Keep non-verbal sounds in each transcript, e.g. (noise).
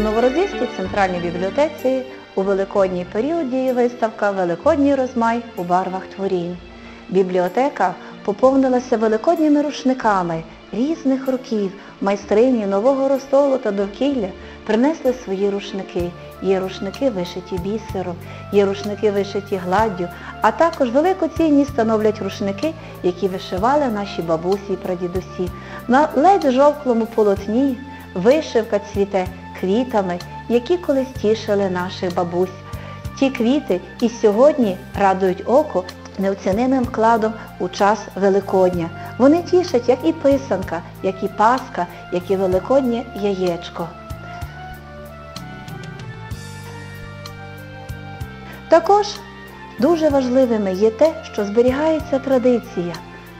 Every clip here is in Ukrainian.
Новорозійській центральній бібліотеці у великодній період діє виставка Великодній розмай у барвах творінь. Бібліотека поповнилася великодніми рушниками різних років. Майстрині нового ростолу та довкілля принесли свої рушники. Є рушники вишиті бісером, є рушники вишиті гладдю, а також велику цінність становлять рушники, які вишивали наші бабусі і прадідусі. На ледь жовклому полотні вишивка цвіте квітами, які колись тішили наших бабусь. Ті квіти і сьогодні радують око неоціненим вкладом у час Великодня. Вони тішать, як і писанка, як і паска, як і великоднє яєчко. Також дуже важливими є те, що зберігається традиція.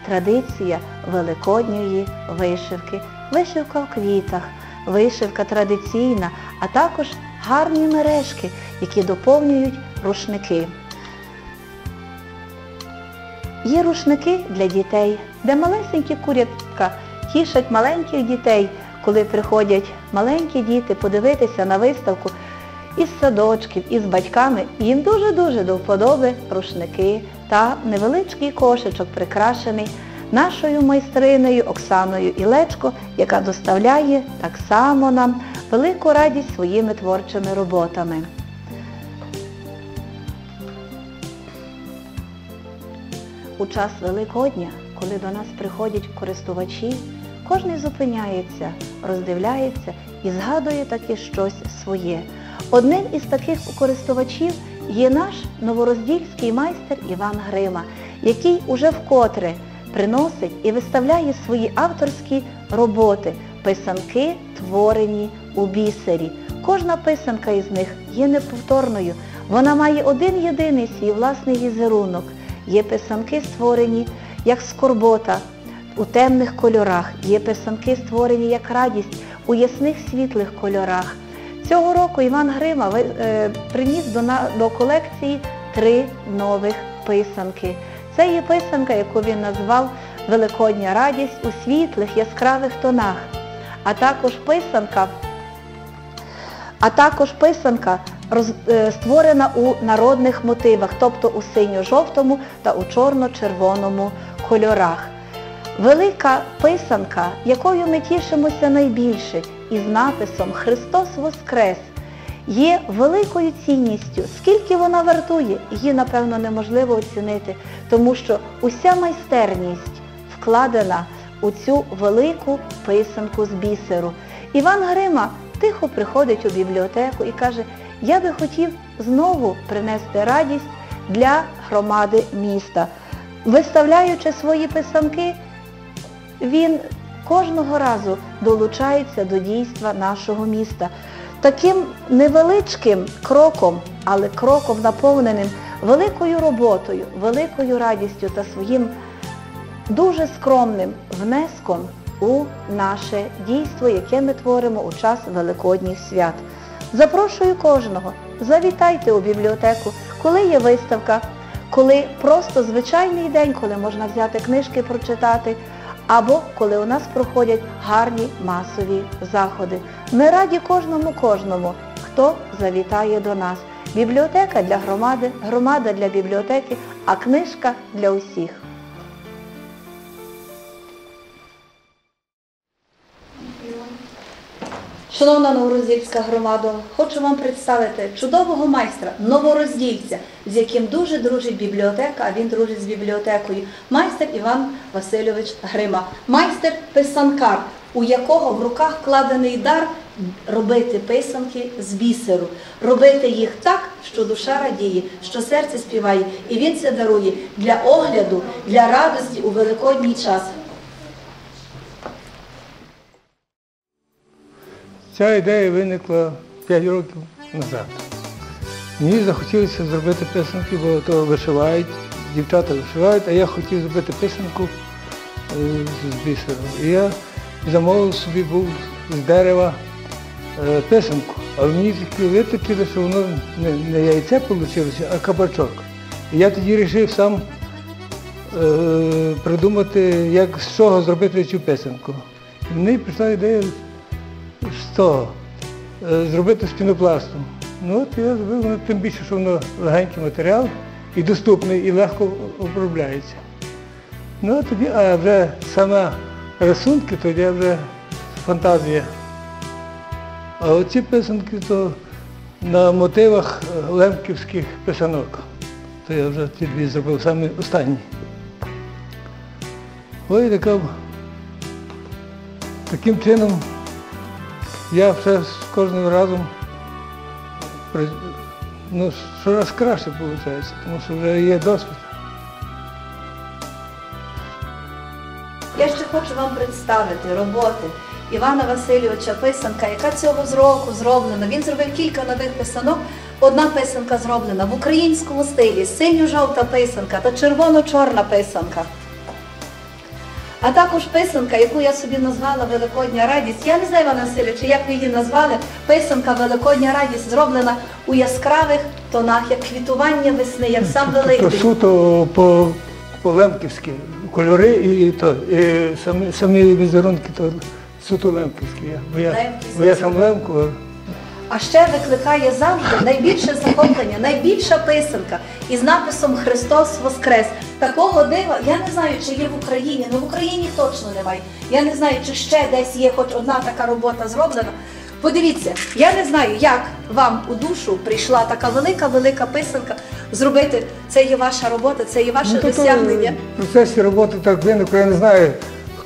Традиція великодньої вишивки, вишивка в квітах, вишивка традиційна, а також гарні мережки, які доповнюють рушники. Є рушники для дітей, де малесенькі курятка тішать маленьких дітей, коли приходять маленькі діти подивитися на виставку із садочків, із батьками. Їм дуже-дуже до вподоби рушники та невеличкий кошечок, прикрашений нашою майстринею Оксаною Ілечко, яка доставляє так само нам велику радість своїми творчими роботами. У час Великодня, коли до нас приходять користувачі, кожен зупиняється, роздивляється і згадує таки щось своє. Одним із таких користувачів є наш новороздільський майстер Іван Грима, який уже вкотре приносить і виставляє свої авторські роботи, писанки, творені у бісері. Кожна писанка із них є неповторною. Вона має один єдиний свій власний візерунок. Є писанки створені як скорбота у темних кольорах, є писанки створені як радість у ясних світлих кольорах. Цього року Іван Грима е, приніс до, до колекції три нових писанки. Це є писанка, яку він назвав Великодня радість у світлих яскравих тонах. А також писанка, а також писанка е, створена у народних мотивах, тобто у синьо-жовтому та у чорно-червоному кольорах. Велика писанка, якою ми тішимося найбільше, із написом Христос Воскрес, є великою цінністю. Скільки вона вартує, її, напевно, неможливо оцінити, тому що уся майстерність вкладена у цю велику писанку з бісеру. Іван Грима тихо приходить у бібліотеку і каже, я би хотів знову принести радість для громади міста. Виставляючи свої писанки, він кожного разу долучається до дійства нашого міста. Таким невеличким кроком, але кроком наповненим великою роботою, великою радістю та своїм дуже скромним внеском у наше дійство, яке ми творимо у час Великодніх свят. Запрошую кожного, завітайте у бібліотеку, коли є виставка, коли просто звичайний день, коли можна взяти книжки, прочитати, або коли у нас проходять гарні масові заходи. Ми раді кожному кожному, хто завітає до нас. Бібліотека для громади, громада для бібліотеки, а книжка для усіх. Шановна Новороздільська громада, хочу вам представити чудового майстра, новороздільця, з яким дуже дружить бібліотека, а він дружить з бібліотекою. Майстер Іван Васильович Грима, майстер-писанкар, у якого в руках вкладений дар робити писанки з бісеру, робити їх так, що душа радіє, що серце співає. І він це дарує для огляду, для радості у великодній час. Ця ідея виникла 5 років назад. Мені захотілося зробити писанки, бо то вишивають, дівчата вишивають, а я хотів зробити писанку е, з бісеру. І я замовив собі був з дерева е, писанку. Але мені такі витокили, що воно не яйце вийшло, а кабачок. І я тоді вирішив сам е, придумати, як з чого зробити цю писанку. І мені прийшла ідея з того. е, зробити з пінопласту. Ну от я зробив, тим більше, що воно легенький матеріал і доступний, і легко обробляється. Ну а тоді, а вже саме рисунки, то я вже фантазія. А оці писанки то на мотивах лемківських писанок. То я вже ті дві зробив саме останні. Ой, таким чином я все з кожним разом ну, щораз краще виходить, тому що вже є досвід. Я ще хочу вам представити роботи Івана Васильовича Писанка, яка цього з року зроблена. Він зробив кілька нових писанок. Одна писанка зроблена в українському стилі, синьо-жовта писанка та червоно-чорна писанка. А також писанка, яку я собі назвала Великодня радість. Я не знаю, Івана Васильовича, як ви її назвали. Писанка Великодня радість зроблена у яскравих тонах, як квітування весни, як сам То Великдень. суто по, по лемківськи кольори і, то, і самі, самі візерунки то суто лемківські. Бо, я, бо я сам лемку. А ще викликає завжди найбільше захоплення, найбільша писанка із написом Христос Воскрес. Такого дива я не знаю, чи є в Україні. Ну в Україні точно немає. Я не знаю, чи ще десь є хоч одна така робота зроблена. Подивіться, я не знаю, як вам у душу прийшла така велика, велика писанка. Зробити це є ваша робота, це є ваше Ну, досягнення. в процесі роботи так виникло, я не знаю,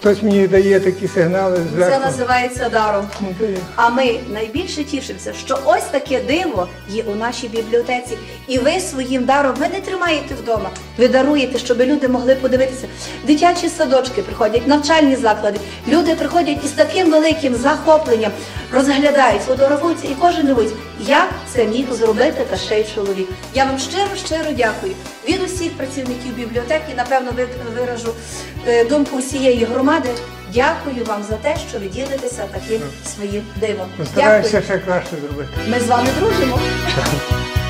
хтось мені дає такі сигнали Це зверху. називається даром. Ну, то є. А ми найбільше тішимося, що ось таке диво є у нашій бібліотеці. І ви своїм даром ви не тримаєте вдома. Ви даруєте, щоб люди могли подивитися. Дитячі садочки приходять, навчальні заклади. Люди приходять із таким великим захопленням, розглядають, фотографуються, і кожен дивиться, як це міг зробити та ще й чоловік. Я вам щиро щиро дякую. Від усіх працівників бібліотеки, напевно, виражу е, думку усієї громади. Дякую вам за те, що ви ділитеся таким своїм дивом. Стараюся ще краще зробити. Ми з вами дружимо. (laughs)